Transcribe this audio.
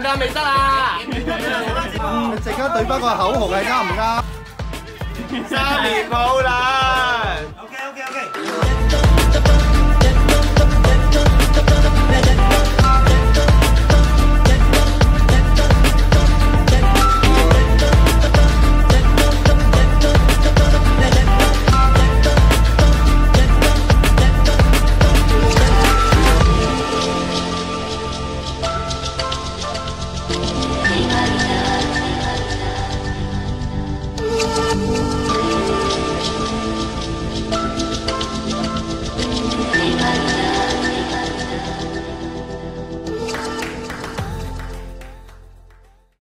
唔得未得啦，你即刻對翻個口紅啊，啱唔啱？三年冇啦。